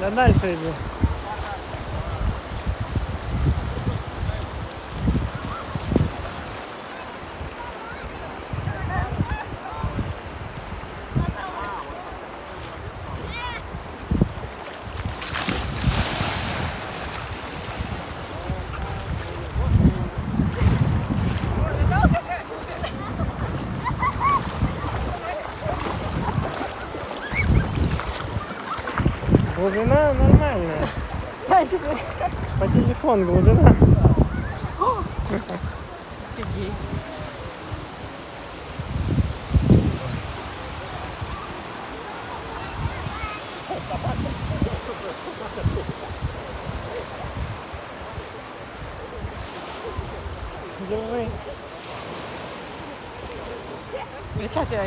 Да дальше иди. Глубина нормальная. По телефону глубина. Офигеть. Держи. Сейчас я